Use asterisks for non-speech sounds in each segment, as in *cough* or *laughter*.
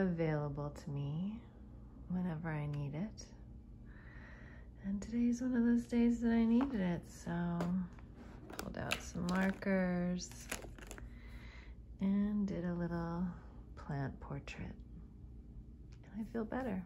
available to me whenever I need it. And today's one of those days that I needed it, so pulled out some markers and did a little plant portrait. And I feel better.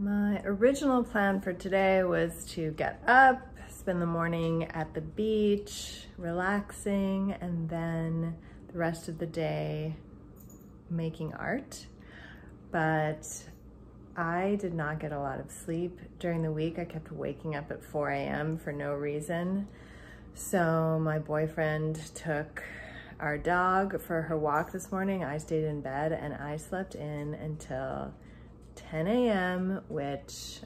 My original plan for today was to get up, spend the morning at the beach, relaxing, and then the rest of the day making art. But I did not get a lot of sleep during the week. I kept waking up at 4 a.m. for no reason. So my boyfriend took our dog for her walk this morning. I stayed in bed and I slept in until 10 a.m., which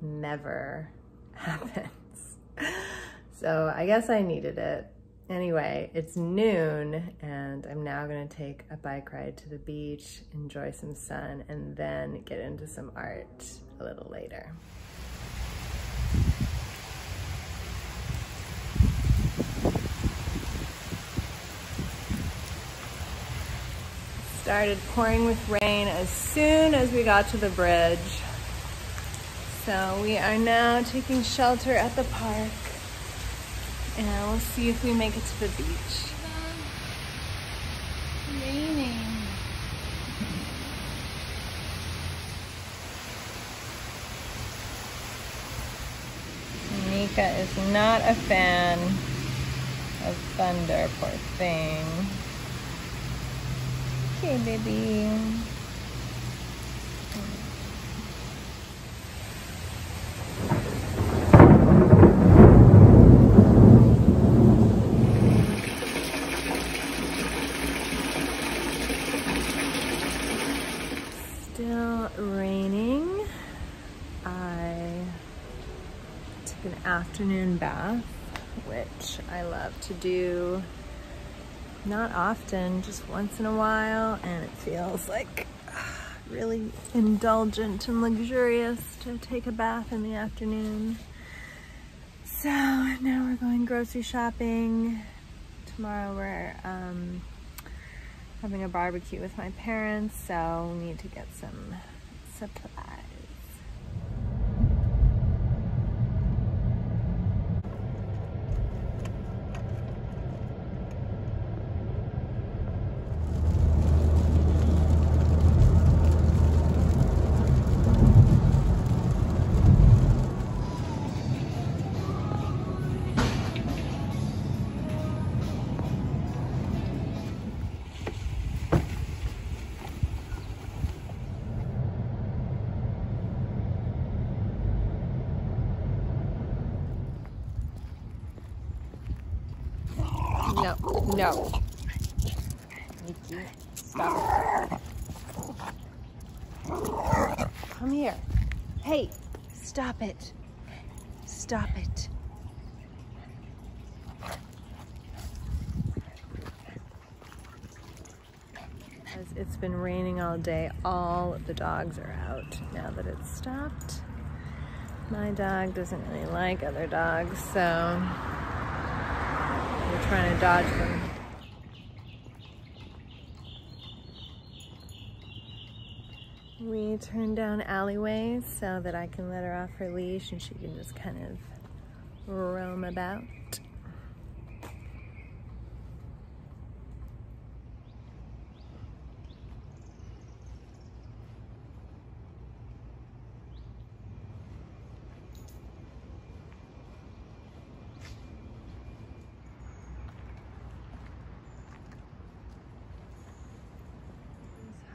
never *laughs* happens. So I guess I needed it. anyway, it's noon and I'm now gonna take a bike ride to the beach, enjoy some sun, and then get into some art a little later. Started pouring with rain as soon as we got to the bridge. So we are now taking shelter at the park and we'll see if we make it to the beach. Raining. Mika is not a fan of thunder, poor thing. Okay, baby. Still raining. I took an afternoon bath, which I love to do not often, just once in a while, and it feels like really indulgent and luxurious to take a bath in the afternoon. So now we're going grocery shopping. Tomorrow we're um, having a barbecue with my parents, so we need to get some supplies. No, no. Stop. Come here. Hey, stop it. Stop it. It's been raining all day. All of the dogs are out now that it's stopped. My dog doesn't really like other dogs, so trying to dodge them. We turn down alleyways so that I can let her off her leash and she can just kind of roam about.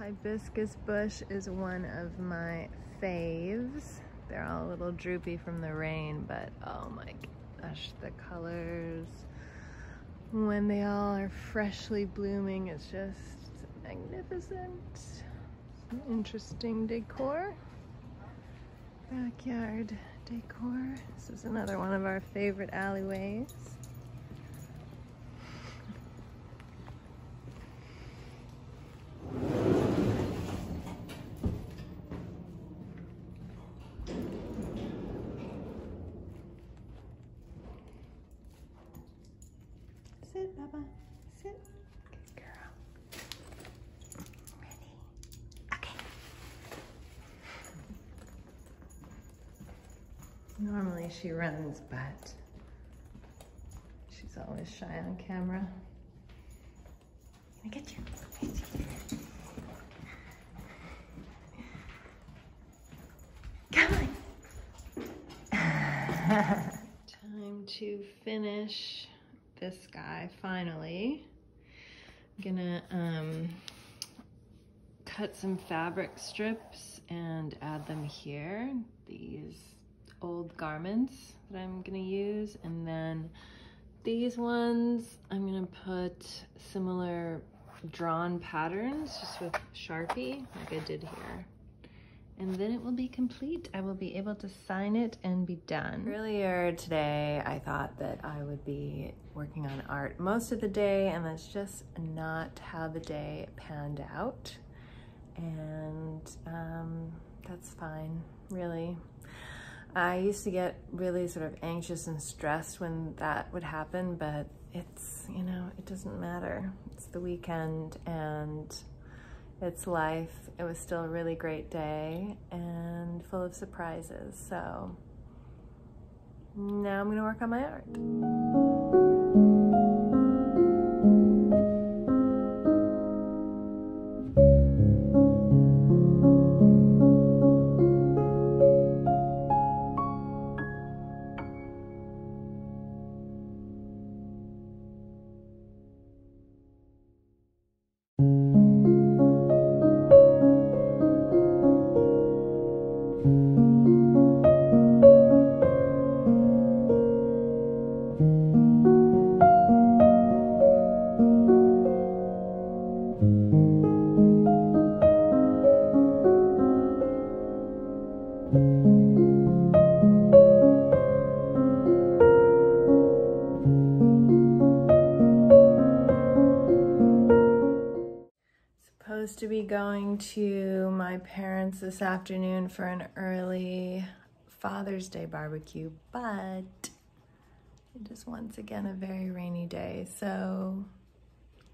Hibiscus bush is one of my faves. They're all a little droopy from the rain, but oh my gosh, the colors when they all are freshly blooming, it's just magnificent. Some interesting decor. Backyard decor. This is another one of our favorite alleyways. Sit, Baba. Sit. Girl. Ready? Okay. Normally she runs, but she's always shy on camera. I'm gonna get you. Come on. *laughs* Time to finish this guy finally. I'm gonna um, cut some fabric strips and add them here. These old garments that I'm gonna use. And then these ones, I'm gonna put similar drawn patterns just with Sharpie like I did here. And then it will be complete. I will be able to sign it and be done. Earlier today, I thought that I would be working on art most of the day, and that's just not how the day panned out. And um, that's fine, really. I used to get really sort of anxious and stressed when that would happen, but it's, you know, it doesn't matter. It's the weekend and it's life. It was still a really great day and full of surprises. So now I'm gonna work on my art. Supposed to be going to my parents this afternoon for an early Father's Day barbecue, but it is once again a very rainy day, so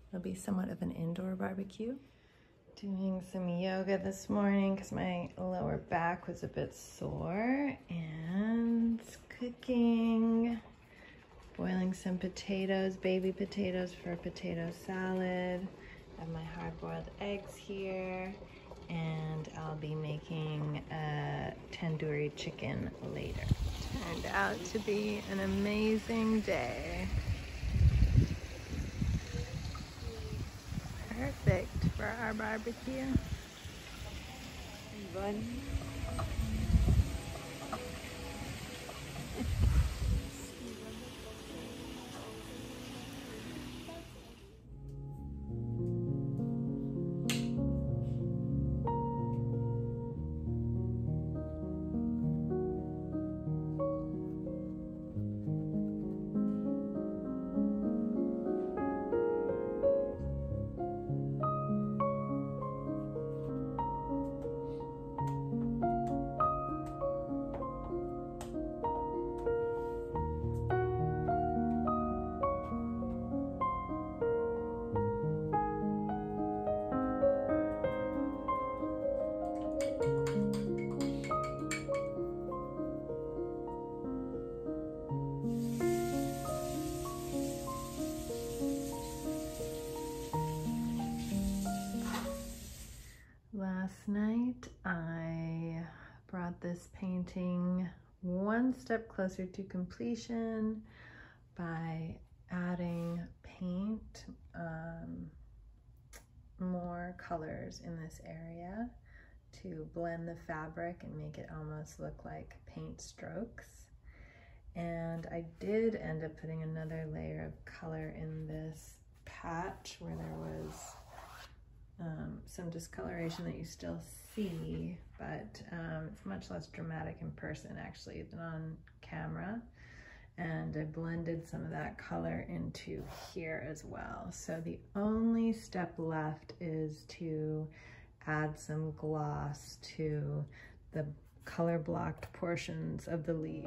it'll be somewhat of an indoor barbecue. Doing some yoga this morning because my lower back was a bit sore and cooking, boiling some potatoes, baby potatoes for a potato salad. I have my hard-boiled eggs here, and I'll be making a tandoori chicken later. Turned out to be an amazing day. Perfect for our barbecue. Bun. Last night I brought this painting one step closer to completion by adding paint, um, more colors in this area to blend the fabric and make it almost look like paint strokes. And I did end up putting another layer of color in this patch where there was some discoloration that you still see, but um, it's much less dramatic in person actually than on camera. And I blended some of that color into here as well. So the only step left is to add some gloss to the color blocked portions of the lead.